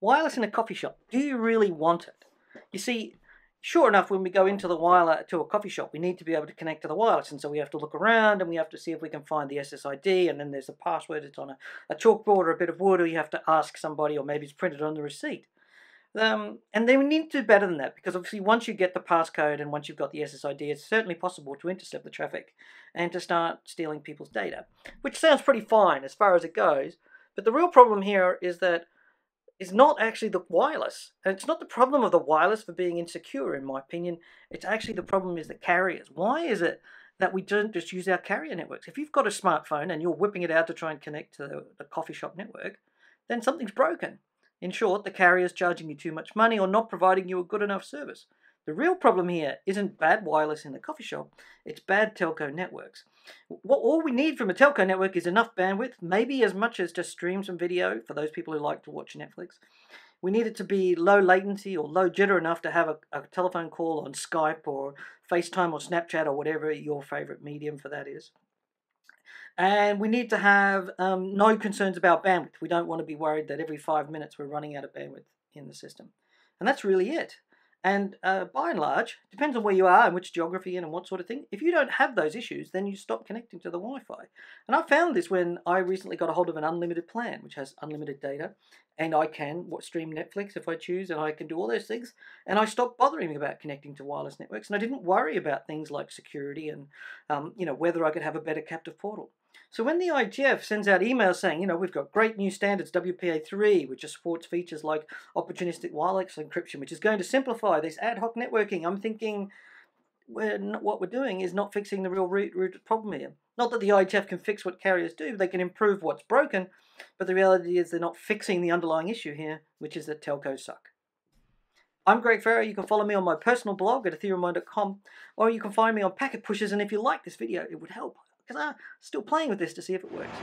Wireless in a coffee shop. Do you really want it? You see, sure enough, when we go into the wireless to a coffee shop, we need to be able to connect to the wireless, and so we have to look around and we have to see if we can find the SSID, and then there's a password. It's on a, a chalkboard or a bit of wood, or you have to ask somebody, or maybe it's printed on the receipt. Um, and then we need to do better than that because obviously once you get the passcode and once you've got the SSID, it's certainly possible to intercept the traffic and to start stealing people's data, which sounds pretty fine as far as it goes. But the real problem here is that it's not actually the wireless, and it's not the problem of the wireless for being insecure, in my opinion. It's actually the problem is the carriers. Why is it that we don't just use our carrier networks? If you've got a smartphone and you're whipping it out to try and connect to the, the coffee shop network, then something's broken. In short, the carrier is charging you too much money or not providing you a good enough service. The real problem here isn't bad wireless in the coffee shop, it's bad telco networks. What all we need from a telco network is enough bandwidth, maybe as much as just stream some video for those people who like to watch Netflix. We need it to be low latency or low jitter enough to have a, a telephone call on Skype or FaceTime or Snapchat or whatever your favorite medium for that is. And we need to have um, no concerns about bandwidth. We don't want to be worried that every five minutes we're running out of bandwidth in the system. And that's really it. And uh, by and large, depends on where you are and which geography and what sort of thing. If you don't have those issues, then you stop connecting to the Wi-Fi. And I found this when I recently got a hold of an unlimited plan, which has unlimited data, and I can stream Netflix if I choose, and I can do all those things. And I stopped bothering about connecting to wireless networks, and I didn't worry about things like security and, um, you know, whether I could have a better captive portal. So when the IETF sends out emails saying, you know, we've got great new standards, WPA3, which supports features like opportunistic wireless encryption, which is going to simplify this ad hoc networking, I'm thinking we're not, what we're doing is not fixing the real root, root problem here. Not that the IETF can fix what carriers do, they can improve what's broken, but the reality is they're not fixing the underlying issue here, which is that telcos suck. I'm Greg Ferro. You can follow me on my personal blog at etherealmind.com, or you can find me on Packet Pushers. And if you like this video, it would help because I'm still playing with this to see if it works.